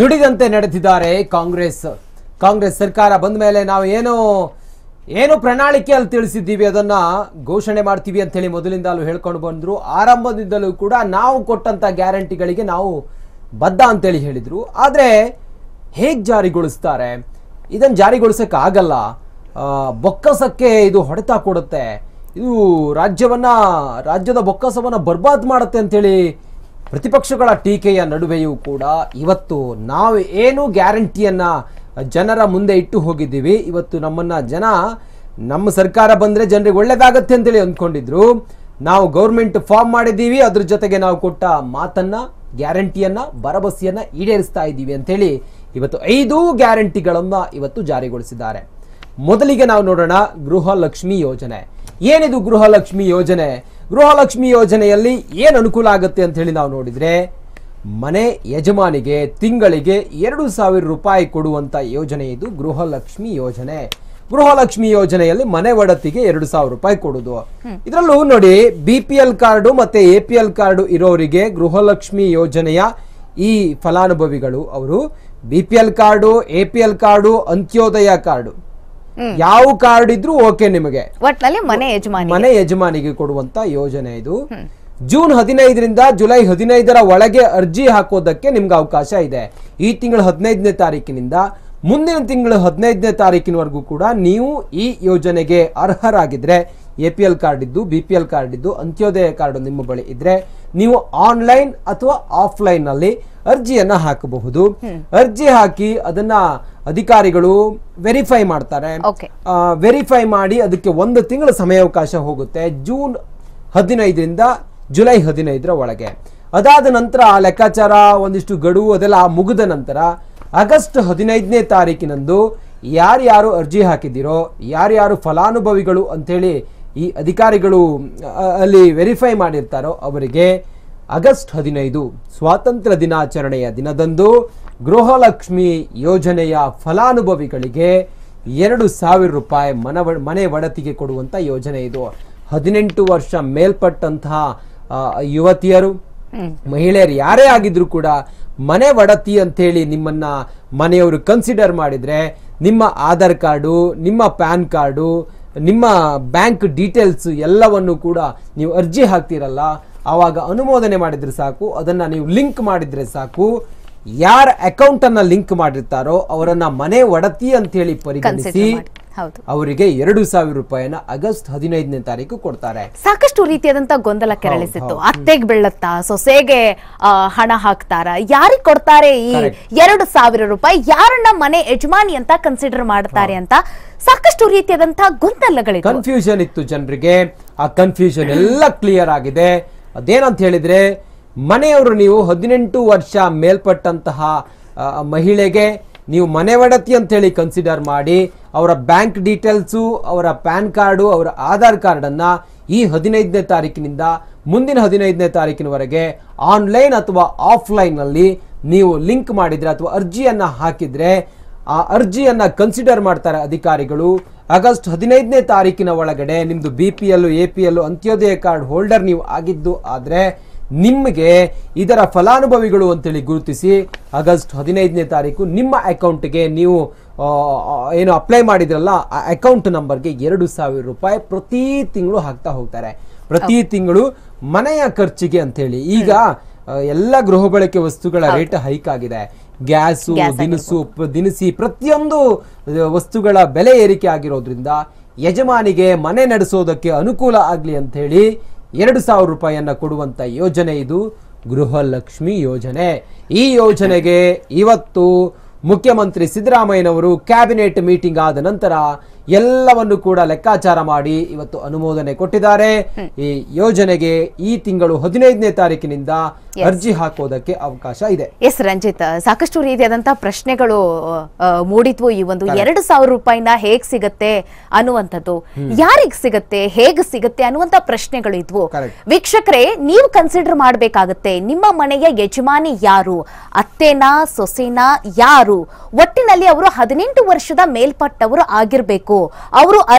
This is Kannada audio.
ನುಡಿದಂತೆ ನಡೆದಿದ್ದಾರೆ ಕಾಂಗ್ರೆಸ್. ಕಾಂಗ್ರೆಸ್ ಸರ್ಕಾರ ಬಂದ ಮೇಲೆ ನಾವು ಏನು ಏನು ಪ್ರಣಾಳಿಕೆಯಲ್ಲಿ ತಿಳಿಸಿದ್ದೀವಿ ಅದನ್ನ ಘೋಷಣೆ ಮಾಡ್ತೀವಿ ಅಂತ ಹೇಳಿ ಮೊದಲಿಂದಲೂ ಹೇಳ್ಕೊಂಡು ಬಂದ್ರು. ಆರಂಭದಿಂದಲೂ ಕೂಡ ನಾವು ಕೊಟ್ಟಂತ ಗ್ಯಾರಂಟಿಗಳಿಗೆ ನಾವು ಬದ್ಧ ಅಂತೇಳಿ ಹೇಳಿದ್ರು. ಆದ್ರೆ ಹೇಗ್ ಜಾರಿಗೊಳಿಸ್ತಾರೆ? ಇದನ್ನ ಜಾರಿಗೊಳಿಸಕ್ ಆಗಲ್ಲ. ಆ, ಬೊಕ್ಕಸಕ್ಕೆ ಇದು ಹೊಡೆತ ಕೊಡುತ್ತೆ. ಇದು ರಾಜ್ಯವನ್ನ ರಾಜ್ಯದ ಬೊಕ್ಕಸವನ್ನ ಬರ್ಬಾದ್ ಮಾಡುತ್ತೆ ಅಂತೇಳಿ ಪ್ರತಿಪಕ್ಷಗಳ ಟೀಕೆಯ ನಡುವೆಯೂ ಕೂಡ ಇವತ್ತು ನಾವು ಏನು ಗ್ಯಾರಂಟಿಯನ್ನ ಜನರ ಮುಂದೆ ಇಟ್ಟು ಹೋಗಿದ್ದೀವಿ. ಇವತ್ತು ನಮ್ಮನ್ನ ಜನ, ನಮ್ಮ ಸರ್ಕಾರ ಬಂದ್ರೆ ಜನರಿಗೆ ಒಳ್ಳೆಯದಾಗತ್ತೆ ಅಂತೇಳಿ ಅಂದ್ಕೊಂಡಿದ್ರು. ನಾವು ಗೌರ್ಮೆಂಟ್ ಫಾರ್ಮ್ ಮಾಡಿದ್ದೀವಿ, ಅದ್ರ ಜೊತೆಗೆ ನಾವು ಕೊಟ್ಟ ಮಾತನ್ನ, ಗ್ಯಾರಂಟಿಯನ್ನ, ಭರವಸೆಯನ್ನು ಈಡೇರಿಸ್ತಾ ಇದ್ದೀವಿ ಅಂತೇಳಿ ಇವತ್ತು ಐದು ಗ್ಯಾರಂಟಿಗಳನ್ನು ಇವತ್ತು ಜಾರಿಗೊಳಿಸಿದ್ದಾರೆ. ಮೊದಲಿಗೆ ನಾವು ನೋಡೋಣ ಗೃಹಲಕ್ಷ್ಮಿ ಯೋಜನೆ. ಏನಿದು ಗೃಹಲಕ್ಷ್ಮಿ ಯೋಜನೆ? ಗೃಹಲಕ್ಷ್ಮಿ ಯೋಜನೆಯಲ್ಲಿ ಏನು ಅನುಕೂಲ ಆಗುತ್ತೆ ಅಂತ ಹೇಳಿ ನಾವು ನೋಡಿದ್ರೆ ಮನೆ ಯಜಮಾನಿಗೆ ತಿಂಗಳಿಗೆ ಎರಡು ಸಾವಿರ ರೂಪಾಯಿ ಕೊಡುವಂತ ಯೋಜನೆ ಇದು ಗೃಹಲಕ್ಷ್ಮಿ ಯೋಜನೆ. ಗೃಹಲಕ್ಷ್ಮಿ ಯೋಜನೆಯಲ್ಲಿ ಮನೆ ಒಡತಿಗೆ ಎರಡು ಸಾವಿರ ರೂಪಾಯಿ ಕೊಡುದು. ಇದರಲ್ಲೂ ನೋಡಿ ಬಿ ಪಿ ಎಲ್ ಕಾರ್ಡು ಮತ್ತೆ ಎ ಪಿ ಎಲ್ ಕಾರ್ಡು ಇರೋರಿಗೆ ಗೃಹಲಕ್ಷ್ಮಿ ಯೋಜನೆಯ ಈ ಫಲಾನುಭವಿಗಳು ಅವರು B P L card A P L card Antyodaya card. ಯಾವ ಕಾರ್ಡ್ ಇದ್ರೂ ಓಕೆ ನಿಮಗೆ. ಒಟ್ನಲ್ಲಿ ಮನೆ ಯಜಮಾನಿ ಮನೆ ಯಜಮಾನಿಗೆ ಕೊಡುವಂತ ಯೋಜನೆ ಇದು. ಜೂನ್ ಹದಿನೈದರಿಂದ ಜುಲೈ ಹದಿನೈದರ ಒಳಗೆ ಅರ್ಜಿ ಹಾಕೋದಕ್ಕೆ ನಿಮ್ಗೆ ಅವಕಾಶ ಇದೆ. ಈ ತಿಂಗಳ ಹದಿನೈದನೇ ತಾರೀಕಿನಿಂದ ಮುಂದಿನ ತಿಂಗಳ ಹದಿನೈದನೇ ತಾರೀಕಿನವರೆಗೂ ಕೂಡ ನೀವು ಈ ಯೋಜನೆಗೆ ಅರ್ಹರಾಗಿದ್ರೆ ಎ ಪಿ ಎಲ್ ಕಾರ್ಡ್ ಇದ್ದು ಬಿ ಪಿ ಎಲ್ ಕಾರ್ಡ್ ಇದ್ದು ಅಂತ್ಯೋದಯ ಕಾರ್ಡ್ ನಿಮ್ಮ ಬಳಿ ಇದ್ರೆ ನೀವು ಆನ್ಲೈನ್ ಅಥವಾ ಆಫ್ಲೈನ್ನಲ್ಲಿ ಅರ್ಜಿಯನ್ನ ಹಾಕಬಹುದು. ಅರ್ಜಿ ಹಾಕಿ ಅದನ್ನ ಅಧಿಕಾರಿಗಳು ವೆರಿಫೈ ಮಾಡ್ತಾರೆ. ವೆರಿಫೈ ಮಾಡಿ ಅದಕ್ಕೆ ಒಂದು ತಿಂಗಳ ಸಮಯಾವಕಾಶ ಹೋಗುತ್ತೆ ಜೂನ್ ಹದಿನೈದರಿಂದ ಜುಲೈ ಹದಿನೈದರ ಒಳಗೆ ಅದಾದ ನಂತರ ಆ ಲೆಕ್ಕಾಚಾರ ಒಂದಿಷ್ಟು ಗಡುವು ಅದೆಲ್ಲ ಮುಗಿದ ನಂತರ ಆಗಸ್ಟ್ ಹದಿನೈದನೇ ತಾರೀಕಿನಂದು ಯಾರ್ಯಾರು ಅರ್ಜಿ ಹಾಕಿದ್ದೀರೋ ಯಾರ್ಯಾರು ಫಲಾನುಭವಿಗಳು ಅಂಥೇಳಿ ಈ ಅಧಿಕಾರಿಗಳು ಅಲ್ಲಿ ವೆರಿಫೈ ಮಾಡಿರ್ತಾರೋ ಅವರಿಗೆ ಆಗಸ್ಟ್ ಹದಿನೈದು ಸ್ವಾತಂತ್ರ್ಯ ದಿನಾಚರಣೆಯ ದಿನದಂದು ಗೃಹಲಕ್ಷ್ಮಿ ಯೋಜನೆಯ ಫಲಾನುಭವಿಗಳಿಗೆ ಎರಡು ಸಾವಿರ ರೂಪಾಯಿ ಮನ ಮನೆ ಒಡತಿಗೆ ಕೊಡುವಂತ ಯೋಜನೆ ಇದು. ಹದಿನೆಂಟು ವರ್ಷ ಮೇಲ್ಪಟ್ಟಂತಹ ಯುವತಿಯರು ಮಹಿಳೆಯರು ಯಾರೇ ಆಗಿದ್ರು ಕೂಡ ಮನೆ ಒಡತಿ ಅಂತೇಳಿ ನಿಮ್ಮನ್ನ ಮನೆಯವರು ಕನ್ಸಿಡರ್ ಮಾಡಿದ್ರೆ ನಿಮ್ಮ ಆಧಾರ್ ಕಾರ್ಡು ನಿಮ್ಮ ಪ್ಯಾನ್ ಕಾರ್ಡು ನಿಮ್ಮ ಬ್ಯಾಂಕ್ ಡೀಟೇಲ್ಸ್ ಎಲ್ಲವನ್ನು ಕೂಡ ನೀವು ಅರ್ಜಿ ಹಾಕ್ತಿರಲ್ಲ ಆವಾಗ ಅನುಮೋದನೆ ಮಾಡಿದರೆ ಸಾಕು ಅದನ್ನ ನೀವು ಲಿಂಕ್ ಮಾಡಿದ್ರೆ ಸಾಕು. ಯಾರ ಅಕೌಂಟ್ ಅನ್ನ ಲಿಂಕ್ ಮಾಡಿರ್ತಾರೋ ಅವರನ್ನ ಮನೆ ಒಡತಿ ಅಂತ ಹೇಳಿ ಪರಿಗಣಿಸಿ ಅವರಿಗೆ ಎರಡು ಸಾವಿರ ರೂಪಾಯಿನ ಆಗಸ್ಟ್ ಹದಿನೈದನೇ ತಾರೀಕು ಕೊಡ್ತಾರೆ. ಸಾಕಷ್ಟು ರೀತಿಯಾದಂತ ಗೊಂದಲ ಕೆರಳಿಸಿತ್ತು. ಅತ್ತೆಗೆ ಬೆಳತ್ತಾ ಸೊಸೆಗೆ ಹಣ ಹಾಕ್ತಾರ ಯಾರಿಗೆ ಕೊಡ್ತಾರೆ ಈ. ಎರಡು ಸಾವಿರ ರೂಪಾಯಿ ಯಾರನ್ನ ಮನೆ ಯಜಮಾನಿ ಅಂತ ಕನ್ಸಿಡರ್ ಮಾಡ್ತಾರೆ ಅಂತ ಸಾಕಷ್ಟು ರೀತಿಯಾದಂತಹ ಗೊಂದಲಗಳಿವೆ ಕನ್ಫ್ಯೂಷನ್ ಇತ್ತು ಜನರಿಗೆ. ಆ ಕನ್ಫ್ಯೂಷನ್ ಎಲ್ಲ ಕ್ಲಿಯರ್ ಆಗಿದೆ. ಅದೇನಂತ ಹೇಳಿದ್ರೆ ಮನೆಯವರು ನೀವು ಹದಿನೆಂಟು ವರ್ಷ ಮೇಲ್ಪಟ್ಟಂತಹ ಮಹಿಳೆಗೆ ನೀವು ಮನೆ ಒಡತಿ ಅಂತೇಳಿ ಕನ್ಸಿಡರ್ ಮಾಡಿ, ಅವರ ಬ್ಯಾಂಕ್ ಡೀಟೇಲ್ಸು ಅವರ ಪ್ಯಾನ್ ಕಾರ್ಡು ಅವರ ಆಧಾರ್ ಕಾರ್ಡನ್ನು ಈ ಹದಿನೈದನೇ ತಾರೀಕಿನಿಂದ ಮುಂದಿನ ಹದಿನೈದನೇ ತಾರೀಕಿನವರೆಗೆ ಆನ್ಲೈನ್ ಅಥವಾ ಆಫ್ಲೈನ್ನಲ್ಲಿ ನೀವು ಲಿಂಕ್ ಮಾಡಿದರೆ ಅಥವಾ ಅರ್ಜಿಯನ್ನು ಹಾಕಿದರೆ, ಆ ಅರ್ಜಿಯನ್ನು ಕನ್ಸಿಡರ್ ಮಾಡ್ತಾರೆ ಅಧಿಕಾರಿಗಳು. ಆಗಸ್ಟ್ ಹದಿನೈದನೇ ತಾರೀಕಿನ ಒಳಗಡೆ ನಿಮ್ಮದು B P L A P L Antyodaya card holder ನೀವು ಆಗಿದ್ದು ಆದ್ರೆ ನಿಮಗೆ ಇದರ ಫಲಾನುಭವಿಗಳು ಅಂತೇಳಿ ಗುರುತಿಸಿ ಆಗಸ್ಟ್ ಹದಿನೈದನೇ ತಾರೀಕು ನಿಮ್ಮ ಅಕೌಂಟ್ಗೆ ನೀವು ಏನು ಅಪ್ಲೈ ಮಾಡಿದ್ರಲ್ಲ ಆ ಅಕೌಂಟ್ ನಂಬರ್ಗೆ ಎರಡು ಸಾವಿರ ರೂಪಾಯಿ ಪ್ರತಿ ತಿಂಗಳು ಹಾಕ್ತಾ ಹೋಗ್ತಾರೆ. ಪ್ರತಿ ತಿಂಗಳು ಮನೆಯ ಖರ್ಚಿಗೆ ಅಂತೇಳಿ. ಈಗ ಎಲ್ಲ ಗೃಹ ಬಳಕೆ ವಸ್ತುಗಳ ರೇಟ್ ಹೈಕ್ ಆಗಿದೆ. ಗ್ಯಾಸು ದಿನಸು ದಿನಸಿ ಪ್ರತಿಯೊಂದು ವಸ್ತುಗಳ ಬೆಲೆ ಏರಿಕೆ ಆಗಿರೋದ್ರಿಂದ ಯಜಮಾನಿಗೆ ಮನೆ ನಡೆಸೋದಕ್ಕೆ ಅನುಕೂಲ ಆಗಲಿ ಅಂತ ಹೇಳಿ ಎರಡು ಸಾವಿರ ರೂಪಾಯಿಯನ್ನು ಕೊಡುವಂತ ಯೋಜನೆ ಇದು ಗೃಹಲಕ್ಷ್ಮಿ ಯೋಜನೆ. ಈ ಯೋಜನೆಗೆ ಇವತ್ತು ಮುಖ್ಯಮಂತ್ರಿ ಸಿದ್ದರಾಮಯ್ಯನವರು ಕ್ಯಾಬಿನೆಟ್ ಮೀಟಿಂಗ್ ಆದ ನಂತರ ಎಲ್ಲವನ್ನು ಕೂಡ ಲೆಕ್ಕಾಚಾರ ಮಾಡಿ ಇವತ್ತು ಅನುಮೋದನೆ ಕೊಟ್ಟಿದ್ದಾರೆ. ಈ ಯೋಜನೆಗೆ ಈ ತಿಂಗಳು ಹದಿನೈದನೇ ತಾರೀಕಿನಿಂದ ಅರ್ಜಿ ಹಾಕೋದಕ್ಕೆ ಅವಕಾಶ ಇದೆ. ಎಸ್ ರಂಜಿತ್. ಸಾಕಷ್ಟು ರೀತಿಯಾದಂತಹ ಪ್ರಶ್ನೆಗಳು ಮೂಡಿತ್ವು ಮೂಡಿದ್ವು. ಈ ಒಂದು ಎರಡು ಸಾವಿರ ರೂಪಾಯಿನ ಹೇಗ್ ಸಿಗತ್ತೆ ಅನ್ನುವಂಥದ್ದು. ಯಾರಿಗ್ ಸಿಗತ್ತೆ ಹೇಗ್ ಸಿಗತ್ತೆ ಅನ್ನುವಂತ ಪ್ರಶ್ನೆಗಳು ಇದ್ವು. ವೀಕ್ಷಕರೇ ನೀವು ಕನ್ಸಿಡರ್ ಮಾಡಬೇಕಾಗತ್ತೆ. ನಿಮ್ಮ ಮನೆಯ ಯಜಮಾನಿ ಯಾರು? ಅತ್ತೆನಾ ಸೊಸೆನಾ ಒಟ್ಟಿನಲ್ಲಿ ಅವರು ಹದಿನೆಂಟು ವರ್ಷದ ಮೇಲ್ಪಟ್ಟವರು ಆಗಿರಬೇಕು. ಅವರು